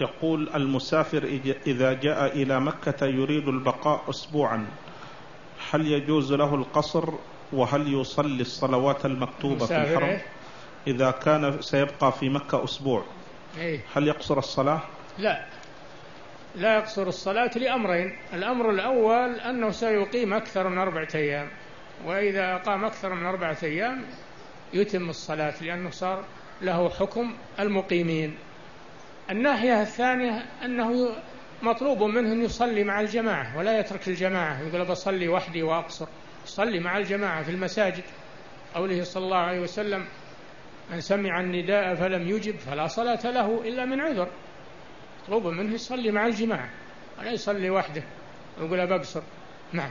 يقول المسافر إذا جاء إلى مكة يريد البقاء أسبوعا. هل يجوز له القصر؟ وهل يصلي الصلوات المكتوبة في الحرم؟ إذا كان سيبقى في مكة أسبوع. إيه؟ هل يقصر الصلاة؟ لا. لا يقصر الصلاة لأمرين. الأمر الأول أنه سيقيم أكثر من أربعة أيام. وإذا أقام أكثر من أربعة أيام يتم الصلاة لأنه صار له حكم المقيمين. الناحية الثانية أنه مطلوب منه أن يصلي مع الجماعة ولا يترك الجماعة. يقول بصلي وحدي وأقصر. يصلي مع الجماعة في المساجد. قوله صلى الله عليه وسلم من سمع النداء فلم يجب فلا صلاة له إلا من عذر. مطلوب منه يصلي مع الجماعة ولا يصلي وحده. ويقول بقصر نعم.